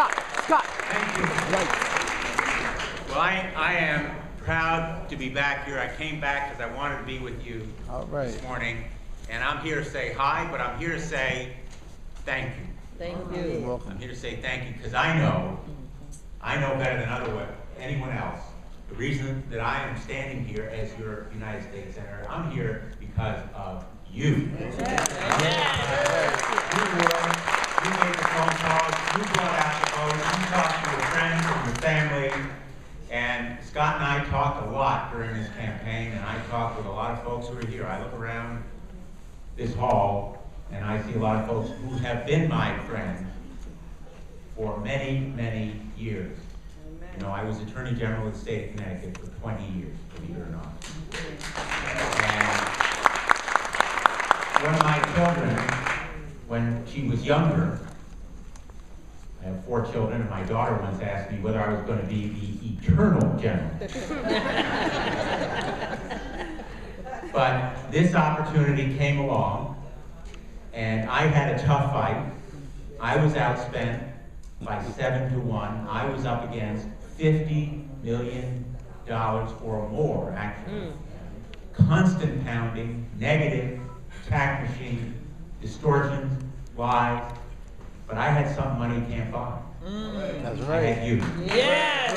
Scott. Scott. Thank you. Right. Well, I, I am proud to be back here. I came back because I wanted to be with you All right. this morning. And I'm here to say hi, but I'm here to say thank you. Thank You're welcome. I'm here to say thank you because I know, I know better than other, anyone else, the reason that I am standing here as your United States Senator, I'm here because of you. You were, you made the phone calls, you brought out the vote, you talked to your friends and your family. And Scott and I talked a lot during this campaign, and I talked with a lot of folks who around this hall, and I see a lot of folks who have been my friends for many, many years. You know, I was Attorney General of the state of Connecticut for 20 years, believe it or not. And one of my children, when she was younger, I have four children, and my daughter once asked me whether I was going to be the eternal general. But this opportunity came along, and I had a tough fight. I was outspent by seven to one. I was up against fifty million dollars or more, actually. Hmm. Constant pounding, negative, attack machine, distortions, lies. But I had something money can't buy. Hmm. That's right. I right. had you. Yes,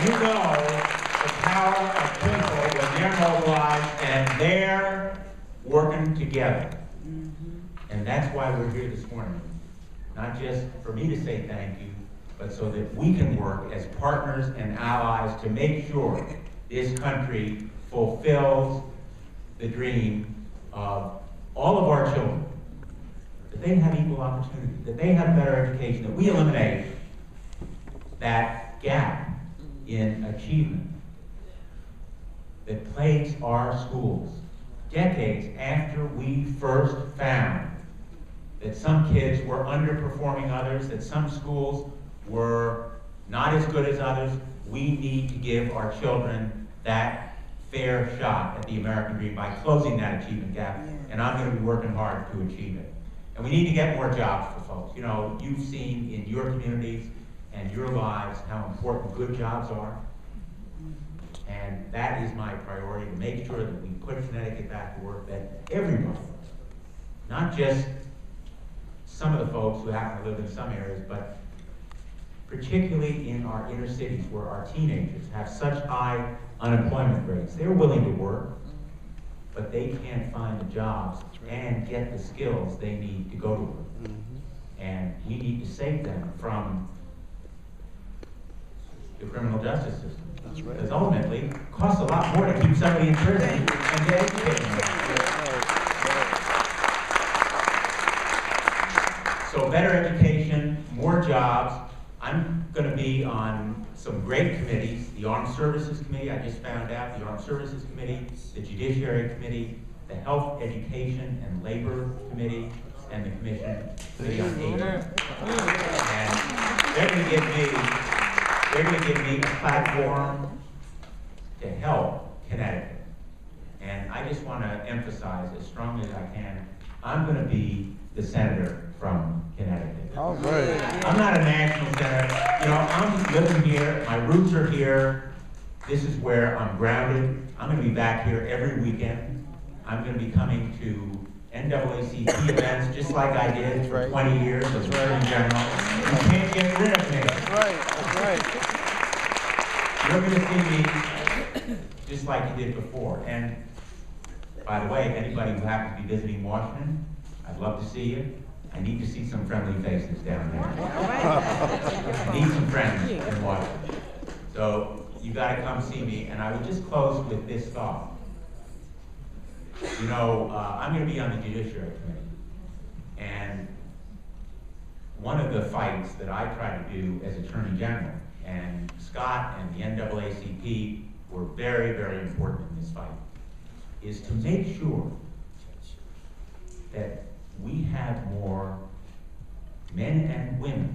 And you know the power of people when they're mobilized and they're working together. Mm-hmm. And that's why we're here this morning. Not just for me to say thank you, but so that we can work as partners and allies to make sure this country fulfills the dream of all of our children. That they have equal opportunity, that they have better education, that we eliminate that gap in achievement that plagues our schools decades after we first found that some kids were underperforming others, that some schools were not as good as others. We need to give our children that fair shot at the American dream by closing that achievement gap, and I'm going to be working hard to achieve it. And we need to get more jobs for folks. You know, you've seen in your communities and your lives how important good jobs are. And that is my priority, to make sure that we put Connecticut back to work, that everybody, not just some of the folks who happen to live in some areas, but particularly in our inner cities where our teenagers have such high unemployment rates. They're willing to work, but they can't find the jobs and get the skills they need to go to work. Mm-hmm. And we need to save them from the criminal justice system. Because ultimately, it costs a lot more to keep somebody in prison and to educate them. So better education, more jobs. I'm going to be on some great committees, the Armed Services Committee, I just found out, the Armed Services Committee, the Judiciary Committee, the Health, Education, and Labor Committee, and the Commission Committee on Aging. And they're going to give me, they're going to give me a platform to help Connecticut. And I just want to emphasize as strongly as I can, I'm going to be the senator from Connecticut. All right. I'm not a national senator, you know, I'm living here, my roots are here, this is where I'm grounded. I'm gonna be back here every weekend. I'm gonna be coming to NAACP events, just like I did for right. twenty years as That's right. Attorney General. You can't get rid of me. That's right. That's right. You're gonna see me just like you did before. And by the way, anybody who happens to be visiting Washington, I'd love to see you. I need to see some friendly faces down there. I need some friends in Washington. So you gotta come see me, and I would just close with this thought. You know, uh, I'm gonna be on the Judiciary Committee, and one of the fights that I try to do as Attorney General, and Scott and the NAACP were very, very important in this fight, is to make sure that we have more men and women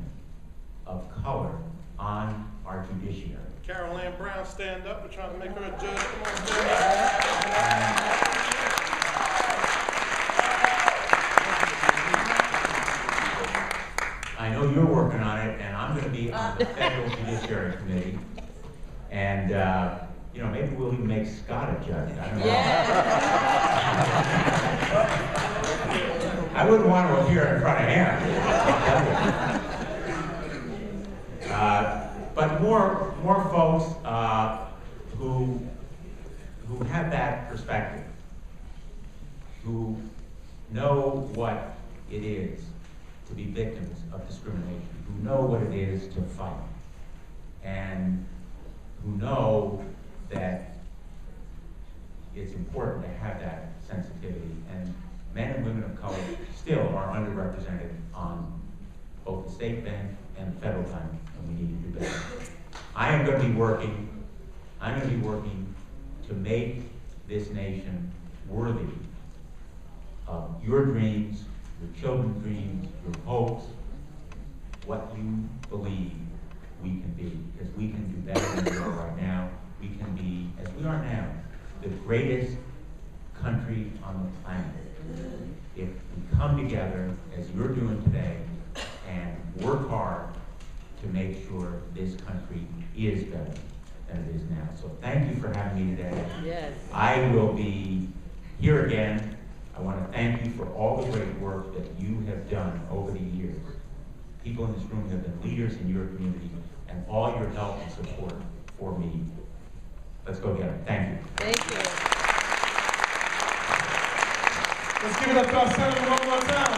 of color on our judiciary. Carol Ann Brown, stand up. We're trying to make her a judge. Come on, stand up. I know you're working working on it, and I'm gonna be on the Federal Judiciary Committee. And, uh, you know, maybe we'll even make Scott a judge, I don't know. I wouldn't want to appear in front of him. Uh, But more, more folks uh, who, who have that perspective, who know what it is to be victims of discrimination, who know what it is to fight, and who know that it's important to have that sensitivity. And men and women of color still are underrepresented on both the state bench and the federal bench, and we need to do better. I am gonna be working, I'm gonna be working to make this nation worthy of your dreams, your children's dreams, your hopes, what you believe we can be, because we can do better than we are right now. We can be, as we are now, the greatest country on the planet. If we come together, as you're doing today, and work hard to make sure this country is better than it is now. So thank you for having me today. Yes. I will be here again. I want to thank you for all the great work that you have done over the years. People in this room have been leaders in your community, and all your help and support for me. Let's go get it. Thank you. Thank you. Let's give it up to our senator one more time.